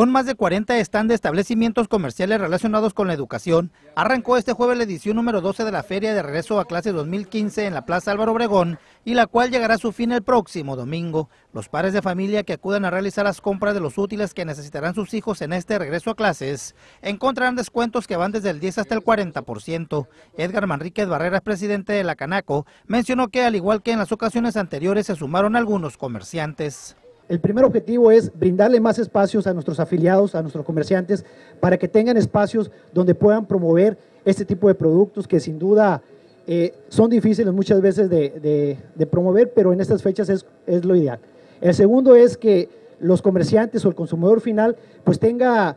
Con más de 40 están de establecimientos comerciales relacionados con la educación, arrancó este jueves la edición número 12 de la Feria de Regreso a Clase 2015 en la Plaza Álvaro Obregón y la cual llegará a su fin el próximo domingo. Los padres de familia que acudan a realizar las compras de los útiles que necesitarán sus hijos en este regreso a clases encontrarán descuentos que van desde el 10 hasta el 40%. Edgar Manríquez Barreras, presidente de la Canaco, mencionó que al igual que en las ocasiones anteriores se sumaron algunos comerciantes. El primer objetivo es brindarle más espacios a nuestros afiliados, a nuestros comerciantes, para que tengan espacios donde puedan promover este tipo de productos que sin duda eh, son difíciles muchas veces de, promover, pero en estas fechas es, lo ideal. El segundo es que los comerciantes o el consumidor final pues tenga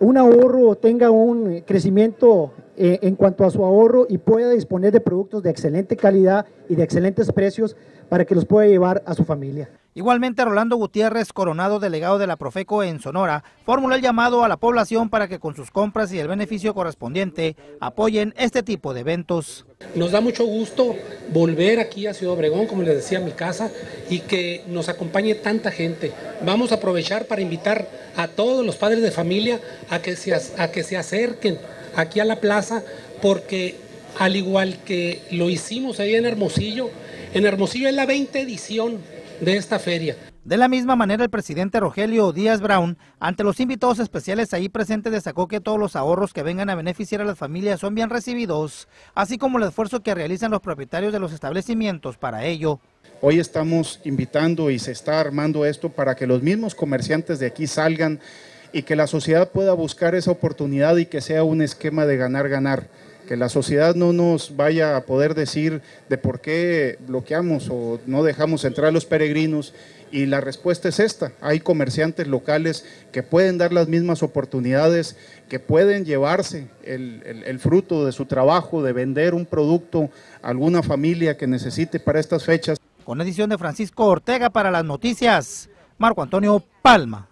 un ahorro, tenga un crecimiento eh, en cuanto a su ahorro y pueda disponer de productos de excelente calidad y de excelentes precios para que los pueda llevar a su familia. Igualmente, Rolando Gutiérrez, coronado delegado de la Profeco en Sonora, formuló el llamado a la población para que con sus compras y el beneficio correspondiente apoyen este tipo de eventos. Nos da mucho gusto volver aquí a Ciudad Obregón, como les decía, mi casa, y que nos acompañe tanta gente. Vamos a aprovechar para invitar a todos los padres de familia a que se, a que se acerquen aquí a la plaza, porque al igual que lo hicimos ahí en Hermosillo, en Hermosillo es la 20 edición de esta feria. De la misma manera, el presidente Rogelio Díaz Brown, ante los invitados especiales ahí presentes, destacó que todos los ahorros que vengan a beneficiar a las familias son bien recibidos, así como el esfuerzo que realizan los propietarios de los establecimientos para ello. Hoy estamos invitando y se está armando esto para que los mismos comerciantes de aquí salgan y que la sociedad pueda buscar esa oportunidad y que sea un esquema de ganar-ganar que la sociedad no nos vaya a poder decir de por qué bloqueamos o no dejamos entrar a los peregrinos y la respuesta es esta, hay comerciantes locales que pueden dar las mismas oportunidades, que pueden llevarse el, fruto de su trabajo, de vender un producto a alguna familia que necesite para estas fechas. Con edición de Francisco Ortega para las noticias, Marco Antonio Palma.